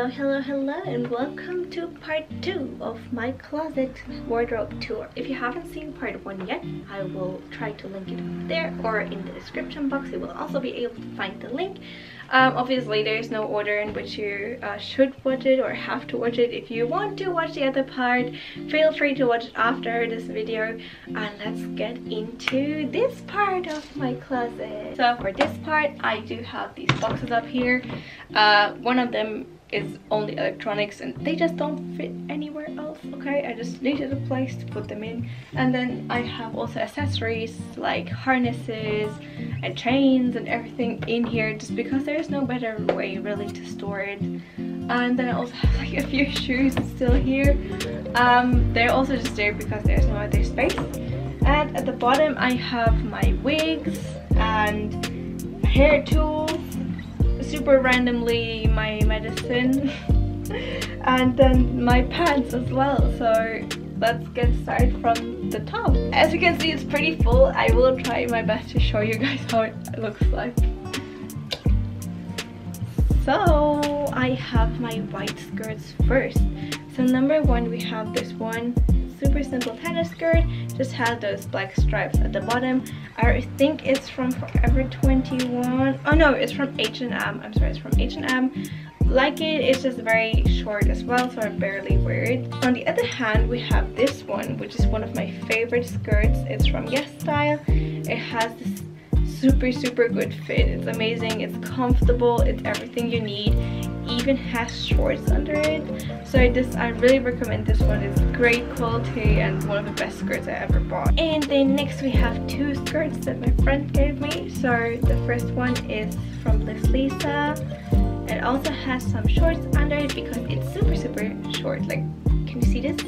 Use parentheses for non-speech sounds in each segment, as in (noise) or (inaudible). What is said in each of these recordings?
Hello, hello, hello, and welcome to part 2 of my closet wardrobe tour. If you haven't seen part 1 yet, I will try to link it up there or in the description box. You will also be able to find the link. Um, obviously, there is no order in which you uh, should watch it or have to watch it. If you want to watch the other part, feel free to watch it after this video. And let's get into this part of my closet. So for this part, I do have these boxes up here. Uh, one of them is only electronics and they just don't fit anywhere else okay? I just needed a place to put them in. And then i have also accessories like harnesses and chains and everything in here just because there's no better way really to store it. And then i also have like a few (laughs) shoes still here. Um they're also just there because there's no other space. And at the bottom i have my wigs and hair tools super randomly my medicine (laughs) and then my pants as well. So let's get started from the top. As you can see it's pretty full. I will try my best to show you guys how it looks like. So i have my white skirts first. So number one we have this one super simple tennis skirt. Just has those black stripes at the bottom. I think it's from forever 21 oh no it's from h&m i'm sorry it's from h&m like it it's just very short as well so i barely wear it. On the other hand we have this one which is one of my favorite skirts. It's from yes style. It has this super super good fit. It's amazing. It's comfortable. It's everything you need even has shorts under it. So this i really recommend this one. It's great quality and one of the best skirts i ever bought. And then next we have two skirts that my friend gave me. So the first one is from Liz Lisa. It also has some shorts under it because it's super super short. Like can you see this?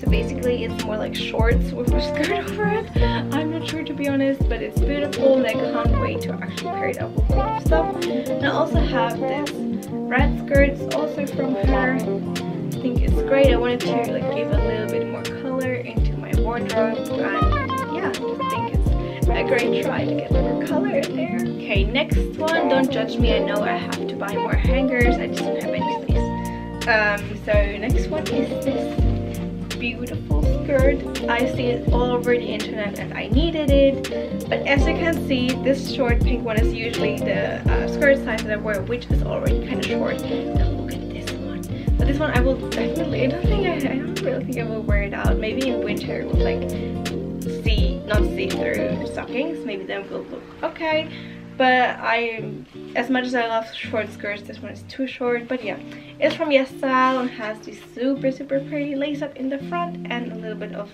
So basically it's more like shorts with a (laughs) skirt over it. I'm not sure to be honest but it's beautiful. And i can't wait to actually pair it up with more stuff. And i also have this red skirts also from her. I think it's great. I wanted to like give a little bit more color into my wardrobe and yeah i just think it's a great try to get more color in there. Okay next one. Don't judge me. I know i have to buy more hangers. I just don't have any space. Um so next one is this beautiful i see it all over the internet and i needed it. But as you can see this short pink one is usually the uh, skirt size that i wear which is already kind of short. Now look at this one. But this one i will definitely i don't think i, I don't really think i will wear it out. Maybe in winter with like see not see through stockings. Maybe then will look okay. But I, as much as I love short skirts, this one is too short. But yeah, it's from Yes Style and has this super, super pretty lace up in the front and a little bit of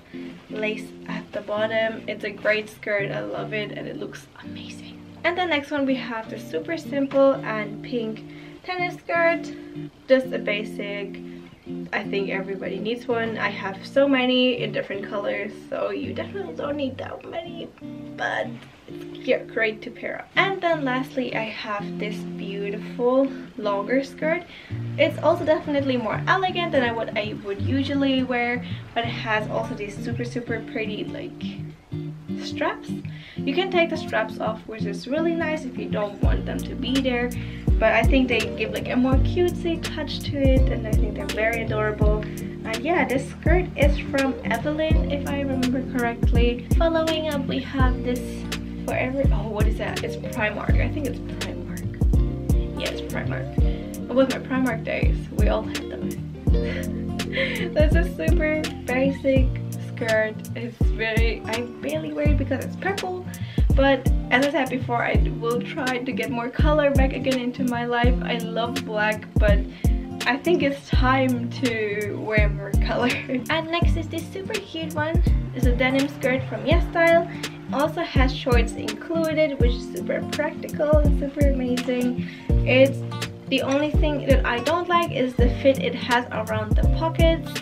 lace at the bottom. It's a great skirt, I love it and it looks amazing. And the next one we have the super simple and pink tennis skirt. Just a basic I think everybody needs one. I have so many in different colors, so you definitely don't need that many, but it's great to pair up. And then lastly, I have this beautiful longer skirt. It's also definitely more elegant than what I would usually wear, but it has also these super, super pretty like straps. You can take the straps off, which is really nice if you don't want them to be there but I think they give like a more cutesy touch to it and I think they're very adorable. And yeah this skirt is from Evelyn if I remember correctly. Following up we have this forever oh what is that? It's Primark. I think it's Primark. Yeah it's Primark. With my Primark days we all had those (laughs) that's a super basic skirt. It's very I barely wear it because it's purple but as I said before I will try to get more color back again into my life. I love black but I think it's time to wear more (laughs) color. And next is this super cute one. It's a denim skirt from Yes Style. Also has shorts included which is super practical and super amazing. It's the only thing that I don't like is the fit it has around the pockets.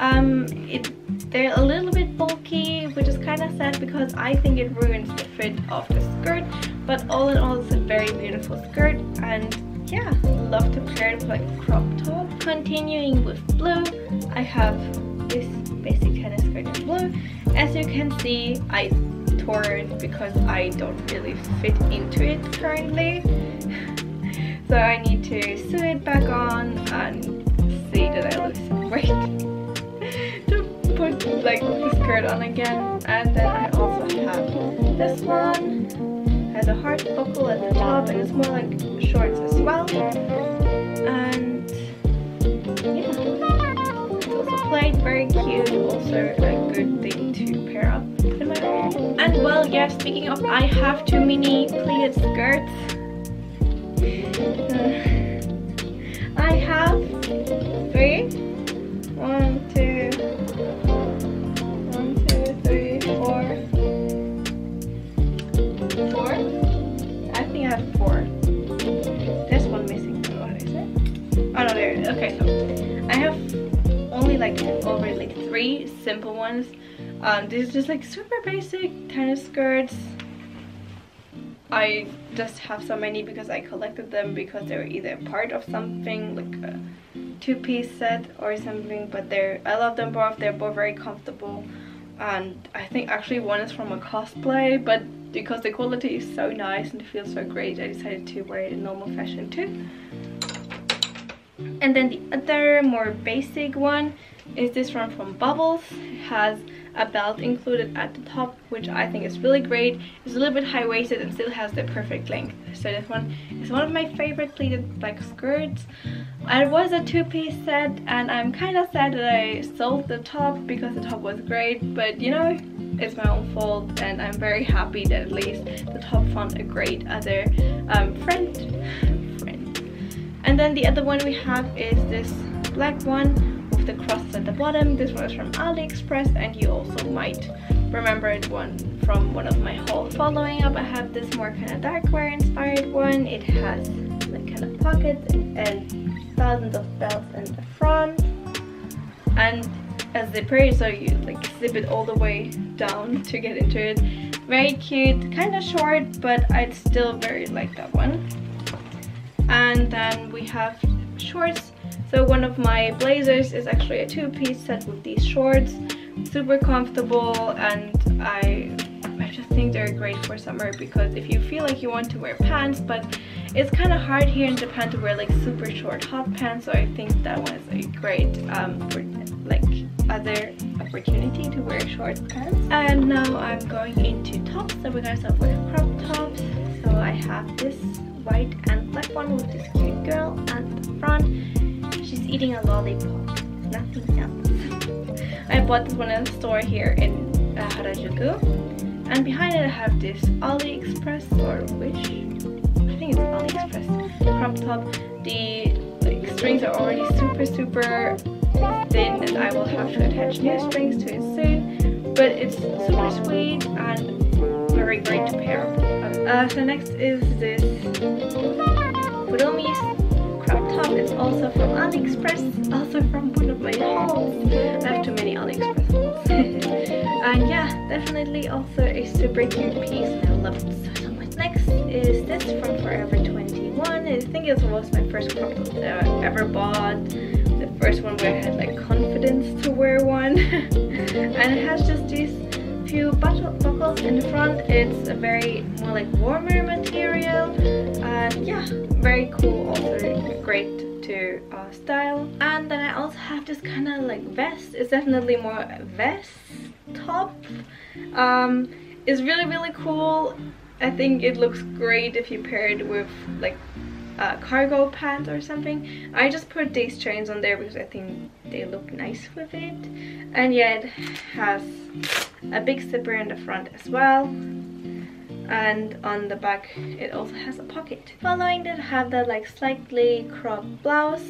Um it they're a little bit bulky, which is kind of sad because I think it ruins the fit of the skirt. But all in all, it's a very beautiful skirt and yeah, love to pair it with like a crop top. Continuing with blue, I have this basic tennis skirt in blue. As you can see, I tore it because I don't really fit into it currently. (laughs) So I need to sew it back on and see that I lose some weight. Put like the skirt on again. And then I also have this one. Has a heart buckle at the top and it's more like shorts as well. And yeah. It's also plain, very cute, also a good thing to pair up in my hair. And well, yeah, speaking of, I have two mini pleated skirts (sighs) I have three. Three simple ones. Um, these are just like super basic tennis skirts. I just have so many because I collected them because they were either part of something like a two-piece set or something but they're I love them both they're both very comfortable and I think actually one is from a cosplay but because the quality is so nice and it feels so great I decided to wear it in normal fashion too and then the other more basic one is this one from Bubbles it has a belt included at the top which I think is really great. It's a little bit high-waisted and still has the perfect length. So this one is one of my favorite pleated black skirts. It was a two-piece set and I'm kind of sad that I sold the top because the top was great but you know it's my own fault and I'm very happy that at least the top found a great other um, friend. friend. And then the other one we have is this black one the cross at the bottom. This one is from AliExpress and you also might remember it one from one of my hauls. Following up, I have this more kind of dark wear inspired one. It has like kind of pockets and thousands of belts in the front and a zipper so you like zip it all the way down (laughs) to get into it. Very cute, kind of short but I'd still very like that one. And then we have shorts so one of my blazers is actually a two-piece set with these shorts. Super comfortable and I, I just think they're great for summer because if you feel like you want to wear pants but it's kind of hard here in Japan to wear like super short hot pants so I think that one is a great um, for like other opportunity to wear short pants. And now I'm going into tops so we're gonna start with crop tops. So I have this white and black one with this cute girl at the front eating a lollipop. Nothing else. (laughs) I bought this one in the store here in uh, Harajuku. And behind it I have this AliExpress or Wish. I think it's AliExpress crop top. The like, strings are already super super thin and I will have to attach new strings to it soon. But it's super sweet and very great to pair up. Uh, so next is this also from AliExpress, also from one of my hauls. I have too many AliExpress hauls. (laughs) and yeah, definitely also a super cute piece. I love it so, so much. Next is this from Forever 21. I think it was my first crop top that I ever bought. The first one where I had like confidence to wear one. (laughs) and it has just these few buckles in the front. It's a very more like warmer material. And yeah, very cool also great uh, style. And then I also have this kind of like vest. It's definitely more vest top. Um, it's really really cool. I think it looks great if you pair it with like uh, cargo pants or something. I just put these chains on there because I think they look nice with it. And yeah, it has a big zipper in the front as well and on the back it also has a pocket. Following that I have the like slightly cropped blouse.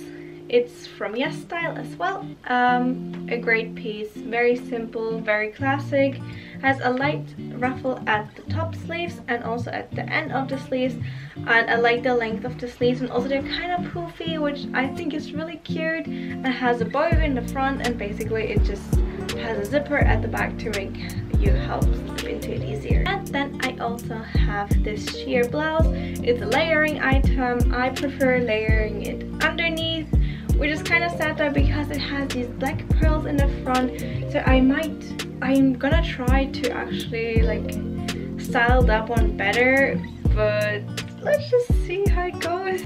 It's from Yes Style as well. Um, a great piece, very simple, very classic. Has a light ruffle at the top sleeves and also at the end of the sleeves. And I like the length of the sleeves and also they're kind of poofy which I think is really cute. It has a bow in the front and basically it just has a zipper at the back to make you help slip into it easier. And then I also have this sheer blouse. It's a layering item. I prefer layering it underneath which is kind of sad though because it has these black pearls in the front so I might I'm gonna try to actually like style that one better but let's just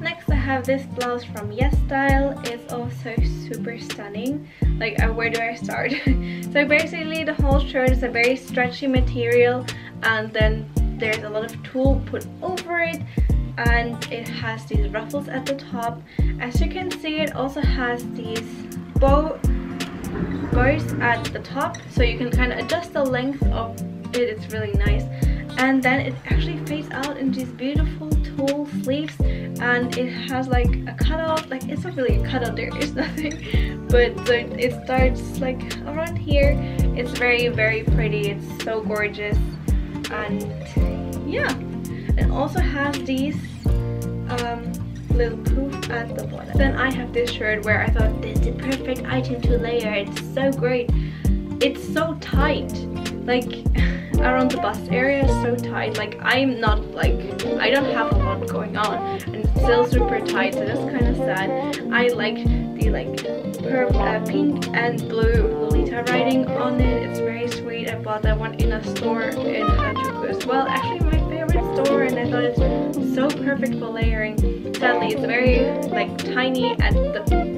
Next I have this blouse from Yes Style. It's also super stunning. Like uh, where do I start? (laughs) so basically the whole shirt is a very stretchy material and then there's a lot of tulle put over it and it has these ruffles at the top. As you can see it also has these bow bows at the top so you can kind of adjust the length of it. It's really nice and then it actually fades out in these beautiful tulle sleeves and it has like a cutout like it's not really a cutout there is (laughs) nothing but it starts like around here. It's very very pretty it's so gorgeous and yeah. It also has these um, little poof at the bottom. Then I have this shirt where I thought this is the perfect item to layer it's so great. It's so tight like (laughs) around the bust area is so tight like i'm not like i don't have a lot going on and it's still super tight so that's kind of sad. I like the like purple uh, pink and blue lolita writing on it. It's very sweet. I bought that one in a store in harajuku as well. Actually my favorite store and i thought it's so perfect for layering. Sadly it's very like tiny at the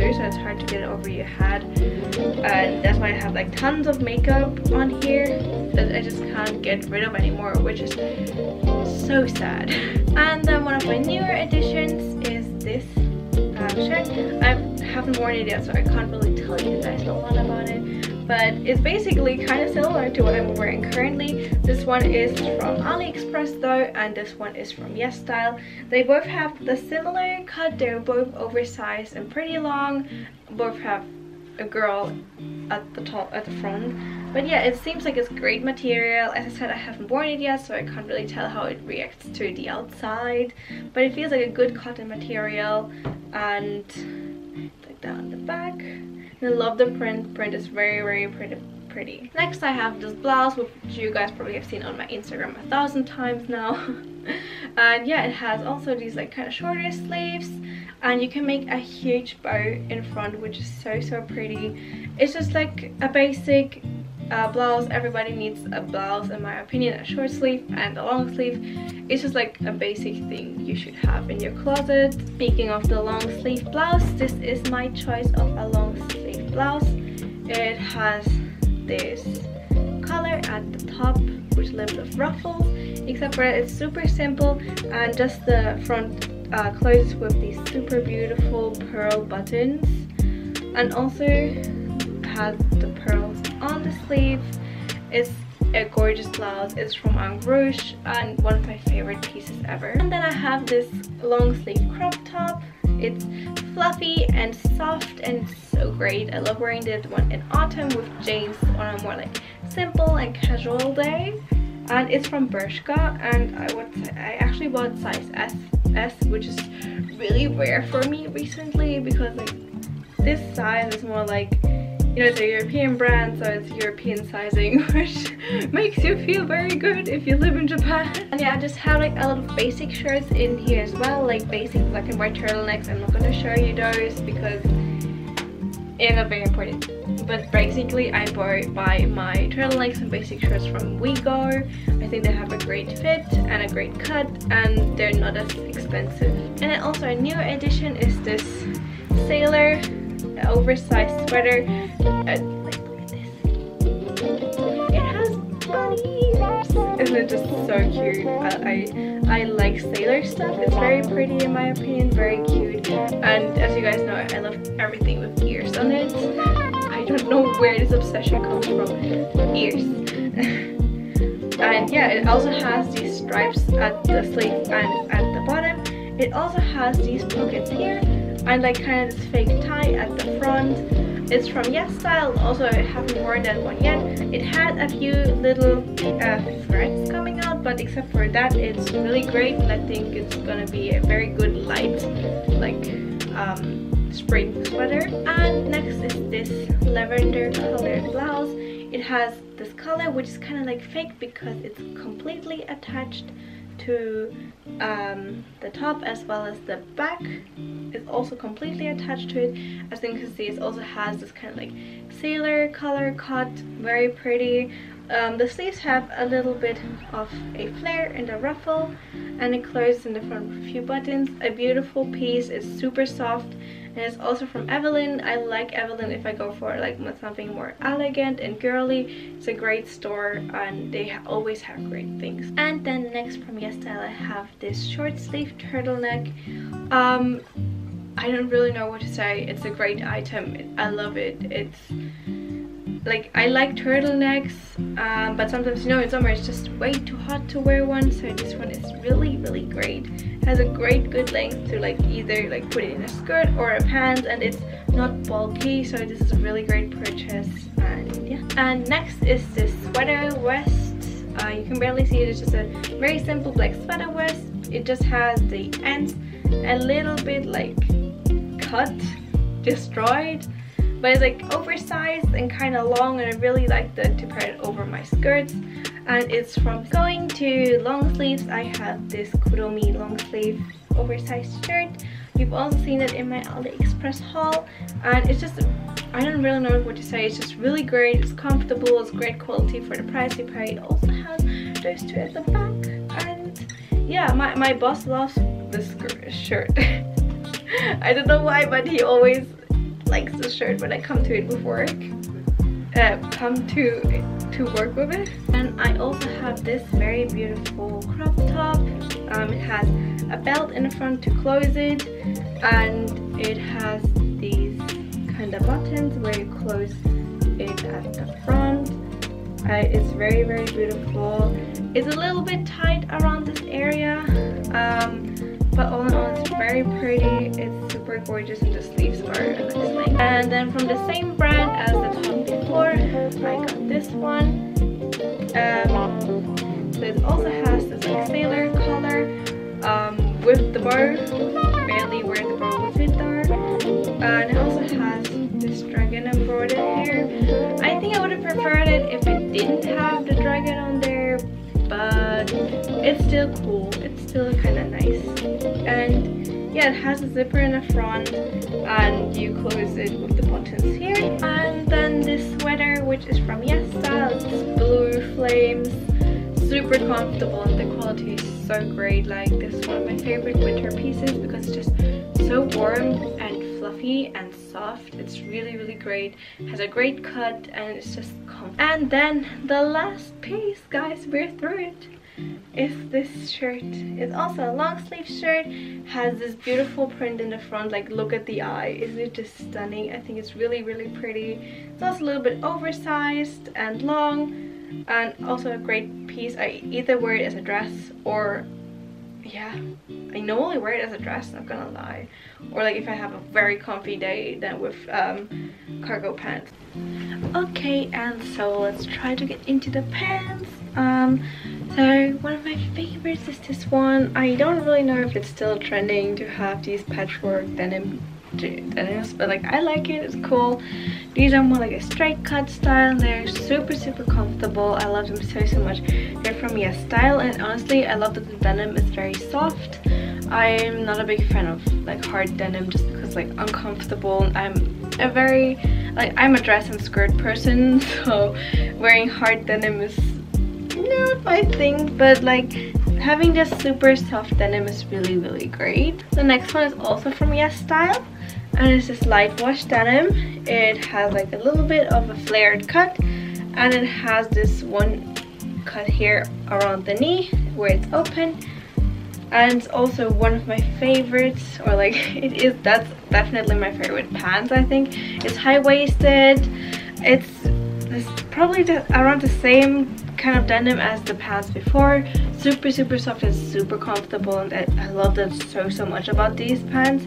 too so it's hard to get it over your head. And that's why I have like tons of makeup on here that I just can't get rid of anymore which is so sad. (laughs) And then one of my newer additions is this um, shirt. I haven't worn it yet so I can't really tell you guys a lot about it but it's basically kind of similar to what I'm wearing currently. This one is from AliExpress though and this one is from Yes Style. They both have the similar cut, they're both oversized and pretty long, both have a girl at the top at the front. But yeah it seems like it's great material. As i said i haven't worn it yet so i can't really tell how it reacts to the outside. But it feels like a good cotton material. And like that on the back i love the print. Print is very very pretty pretty. Next i have this blouse which you guys probably have seen on my instagram a thousand times now. (laughs) And yeah it has also these like kind of shorter sleeves. And you can make a huge bow in front which is so so pretty. It's just like a basic uh, blouse. Everybody needs a blouse in my opinion a short sleeve and a long sleeve. It's just like a basic thing you should have in your closet. Speaking of the long sleeve blouse this is my choice of a long blouse. It has this color at the top which lives with ruffles except for that it's super simple and just the front uh, closes with these super beautiful pearl buttons. And also has the pearls on the sleeve. It's a gorgeous blouse. It's from Ank Rouge and one of my favorite pieces ever. And then I have this long sleeve crop top it's fluffy and soft and so great. I love wearing this one in autumn with jeans on a more like simple and casual day. And it's from Bershka and I would I actually bought size S S which is really rare for me recently because like this size is more like you know it's a European brand so it's European sizing (laughs) which makes you feel very good if you live in Japan and yeah I just have like a lot of basic shirts in here as well like basic black and white turtlenecks I'm not gonna show you those because it's not very important but basically I bought buy my turtlenecks and basic shirts from WeGo. I think they have a great fit and a great cut and they're not as expensive. And then also a new addition is this sailor oversized sweater. Uh, like, look at this. It has bunnies! Isn't it just so cute? I, I, I like sailor stuff. It's very pretty in my opinion, very cute. And as you guys know, I love everything with ears on it. I don't know where this obsession comes from. Ears. (laughs) and yeah, it also has these stripes at the sleeve and at the bottom. It also has these pockets here and like kind of this fake tie at the front. It's from Yes Style, also I haven't worn that one yet. It had a few little uh, threads coming out, but except for that, it's really great and I think it's gonna be a very good light, like um, spring sweater and next is this lavender colored blouse it has this color which is kind of like fake because it's completely attached to um, the top as well as the back is also completely attached to it. As you can see it also has this kind of like sailor color cut very pretty. Um, the sleeves have a little bit of a flare and a ruffle and it closes in the front with a few buttons. A beautiful piece it's super soft and it's also from Evelyn. I like Evelyn if I go for like something more elegant and girly. It's a great store and they always have great things. And then next from YesStyle I have this short sleeve turtleneck. Um I don't really know what to say. It's a great item. I love it. It's like I like turtlenecks um, but sometimes you know in summer it's just way too hot to wear one so this one is really really great has a great good length to like either like put it in a skirt or a pants and it's not bulky so this is a really great purchase and yeah. And next is this sweater vest. Uh, you can barely see it it's just a very simple black sweater vest. It just has the ends a little bit like cut destroyed but it's like oversized and kind of long and I really like the, to pair it over my skirts. And it's from going to long sleeves. I have this Kuromi long sleeve oversized shirt. You've also seen it in my AliExpress haul. And it's just I don't really know what to say. It's just really great. It's comfortable. It's great quality for the price. You pay it also has those two at the back. And yeah my, my boss loves this shirt. (laughs) I don't know why but he always likes the shirt when I come to it with work. Uh, come to to work with it. And I also have this very beautiful crop top. Um, it has a belt in the front to close it and it has these kind of buttons where you close it at the front. Uh, it's very very beautiful. It's a little bit tight around this area um, but all in all it's very pretty. It's super gorgeous and the sleeves are nice. And then from the same brand as the top before, I got this one. Um, so it also has this like sailor collar um, with the bow, barely where the bow would fit there. And it also has this dragon embroidered here. I think I would have preferred it if it didn't have the dragon on there, but it's still cool. It's still kind yeah, it has a zipper in the front and you close it with the buttons here. And then this sweater, which is from YesStyle, it's blue flames, super comfortable and the quality is so great. Like this is one of my favorite winter pieces because it's just so warm and fluffy and soft. It's really, really great. Has a great cut and it's just comfortable. And then the last piece, guys, we're through it is this shirt. It's also a long sleeve shirt, has this beautiful print in the front, like look at the eye. Isn't it just stunning? I think it's really, really pretty. It's also a little bit oversized and long and also a great piece. I either wear it as a dress or yeah, I normally wear it as a dress, not gonna lie. Or like if I have a very comfy day then with um, cargo pants. Okay, and so let's try to get into the pants. Um, so one of my favorites is this one. I don't really know if it's still trending to have these patchwork denim denims, but like I like it, it's cool. These are more like a straight cut style. They're super super comfortable. I love them so so much. They're from Yes Style and honestly I love that the denim is very soft. I'm not a big fan of like hard denim just because like uncomfortable. I'm a very like I'm a dress and skirt person (laughs) so wearing hard denim is not my thing, but like having this super soft denim is really, really great. The next one is also from Yes Style and it's this light wash denim. It has like a little bit of a flared cut and it has this one cut here around the knee where it's open and it's also one of my favorites or like (laughs) it is that's definitely my favorite pants i think it's high-waisted it's, it's probably the, around the same kind of denim as the pants before. Super super soft and super comfortable and I, love that so so much about these pants.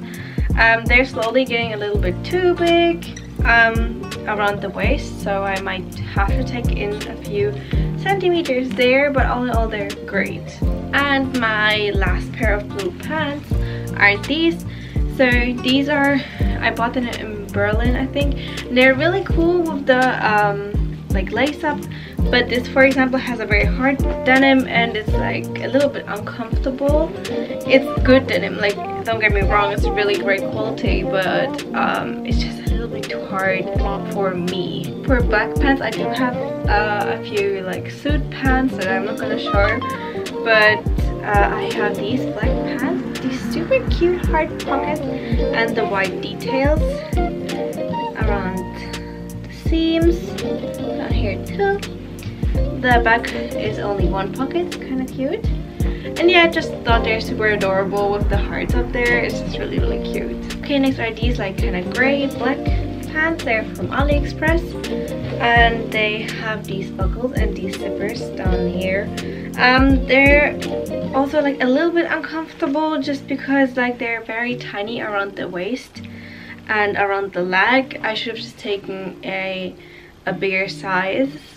Um, they're slowly getting a little bit too big um, around the waist so I might have to take in a few centimeters there but all in all they're great. And my last pair of blue pants are these. So these are I bought them in Berlin I think. They're really cool with the um, like lace up but this for example has a very hard denim and it's like a little bit uncomfortable it's good denim like don't get me wrong it's really great quality but um, it's just a little bit too hard for me. For black pants, I do have uh, a few like suit pants that I'm not gonna show, but uh, I have these black pants, these super cute hard pockets, and the white details around seams, down here too. The back is only one pocket, kind of cute. And yeah, I just thought they're super adorable with the hearts up there. It's just really, really cute. Okay, next are these like kind of gray, black pants. They're from AliExpress. And they have these buckles and these zippers down here. Um, they're also like a little bit uncomfortable just because like they're very tiny around the waist and around the leg. I should have just taken a, a bigger size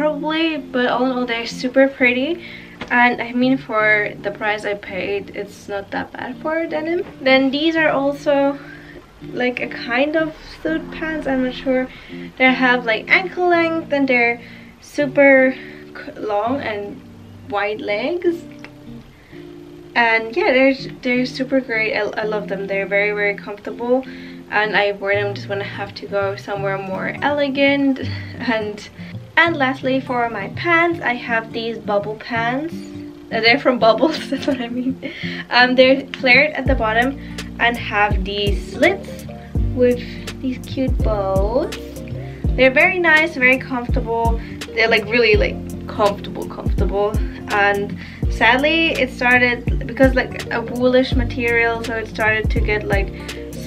probably but all in all they're super pretty. And I mean for the price I paid it's not that bad for denim. Then these are also like a kind of suit pants. I'm not sure. They have like ankle length and they're super long and wide legs and yeah they're they're super great I, I love them they're very very comfortable and I wear them just when I have to go somewhere more elegant (laughs) and and lastly, for my pants, I have these bubble pants. Uh, they're from Bubbles, (laughs) that's what I mean. Um, they're flared at the bottom and have these slits with these cute bows. They're very nice, very comfortable. They're like really like comfortable, comfortable. And sadly, it started because like a woolish material, so it started to get like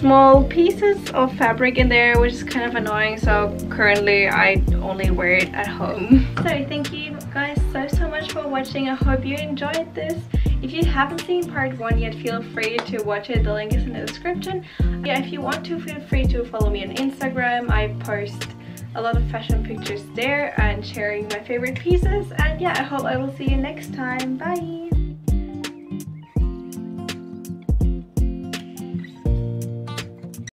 small pieces of fabric in there which is kind of annoying so currently I only wear it at home. (laughs) So thank you guys so so much for watching. I hope you enjoyed this. If you haven't seen part 1 yet feel free to watch it. The link is in the description. Yeah if you want to feel free to follow me on Instagram. I post a lot of fashion pictures there and sharing my favorite pieces and yeah I hope I will see you next time. Bye!